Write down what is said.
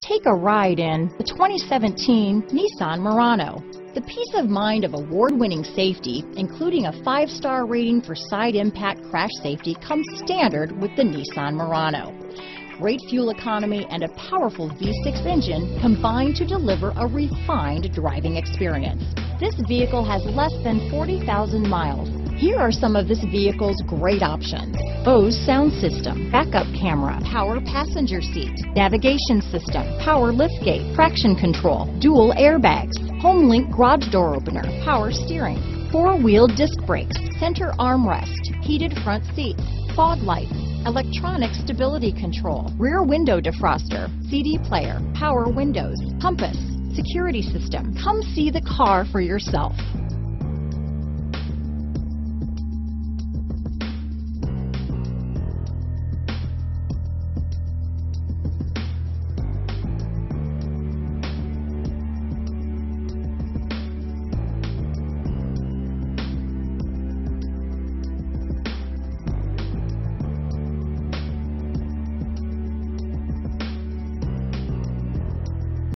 Take a ride in the 2017 Nissan Murano. The peace of mind of award-winning safety, including a five-star rating for side impact crash safety, comes standard with the Nissan Murano. Great fuel economy and a powerful V6 engine combine to deliver a refined driving experience. This vehicle has less than 40,000 miles. Here are some of this vehicle's great options. Bose sound system, backup camera, power passenger seat, navigation system, power liftgate, traction control, dual airbags, HomeLink garage door opener, power steering, four-wheel disc brakes, center armrest, heated front seats, fog lights, electronic stability control, rear window defroster, CD player, power windows, compass, security system. Come see the car for yourself.